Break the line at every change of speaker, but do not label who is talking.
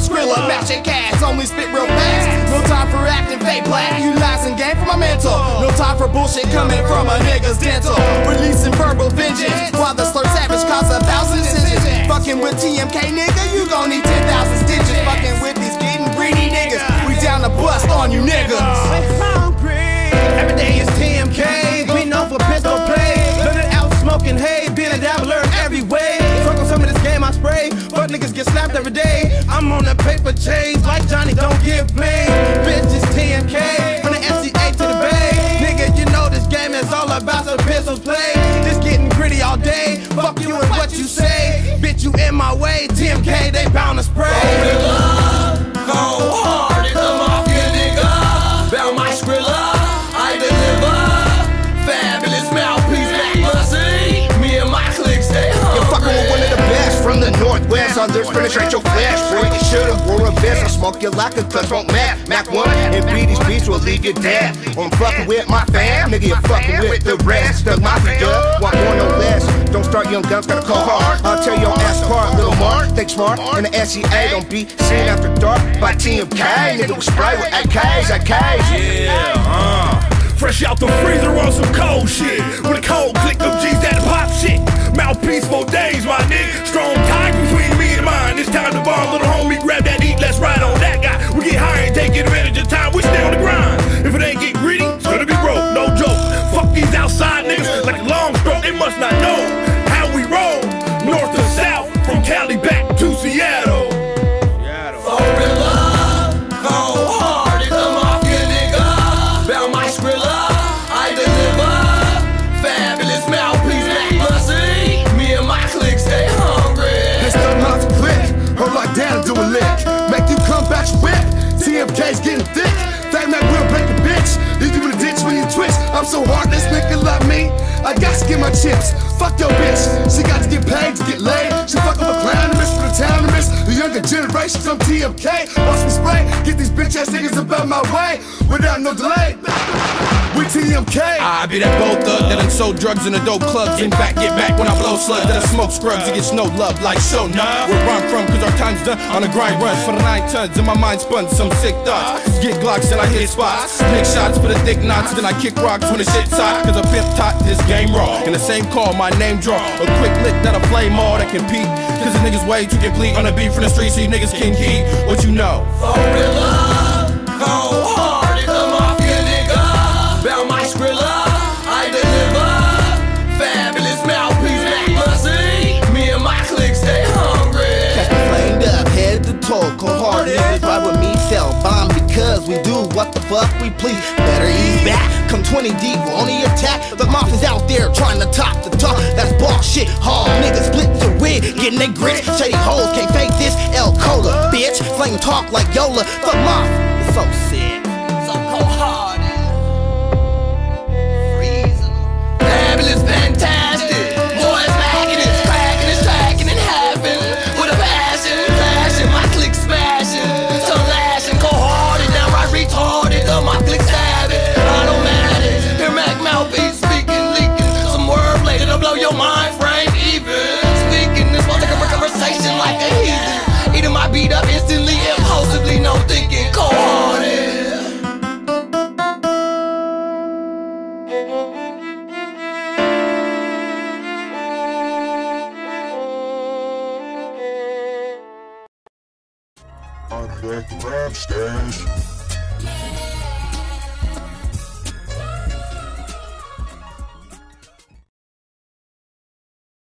skrilla, matching cats, only spit real fast. No time for acting fake black, utilizing game for my mental. No time for bullshit coming from a nigga's dental. Releasing verbal vengeance, while the slur savage cause a thousand incisions. Fucking with TMK, nigga, you gon' need 10,000 stitches.
But niggas get slapped every day. I'm on the paper chase, like Johnny, don't get played. Bitch, it's TMK, from the SCA to the Bay. Nigga, you know this game is all about some pistol play. Just getting gritty all day, fuck you and what you say. Bitch, you in my way, TMK, they bound to spray.
Penetrate your flesh. Boy, you should've wore a vest. I smoke you like a clutch, won't map. Mac 1 and beat these beats will leave you dead. I'm fucking with my fam, nigga, you're fucking with the rest. Feet up, want more no less. Don't start young guns, gotta call hard. I'll tell your ass apart, little Mark. Think smart, and the SEA don't be seen after dark by TMK. Nigga, we spray with AKs, AKs.
Yeah, uh. Fresh out the freezer on some cold shit. With a cold click of G's that pop shit.
Make you come back whip. TMK's getting thick. Fat Mac will break a bitch. Leave you in a ditch when you twitch. I'm so heartless, nigga love me. I got to get my chips. Fuck your bitch. She got to get paid to get laid. She fuck up a clown miss for the town to miss. The younger generation from TMK. Watch me spray. Get these bitch ass about my way without no delay. We TMK.
I be that bold thug that done sold drugs in the dope clubs. In back, get back when I blow slugs. That I smoke scrubs. It gets no love like so nah. Where I'm from, cause our time's done on a grind runs for the nine tons. And my mind spun some sick thoughts. Get glocks and I hit spots. Nick shots for the thick knots. Then I kick rocks when the shit's hot. Cause a pimp taught this game raw. In the same call, my name draw. A quick lick that'll flame all that compete. Cause the niggas way too complete on the beat from the streets. So you niggas can keep what you know.
Gorilla, go hard in the mafia, nigga. Bound my skrilla, I deliver. Fabulous mouthpiece, back pussy. Me and my clique stay hungry.
Catch me flamed up, head to toe, cold hard niggas ride with me, sell bomb because we do what the fuck we please. Better ease back, come 20 deep, we only attack. The mafia's out there trying to top the top. That's bullshit. Hard niggas split the wig, getting they grits. Shady hoes can't fake this. L-Cola, bitch. Flame talk like Yola. Fuck mafia, so
Back to rap stars.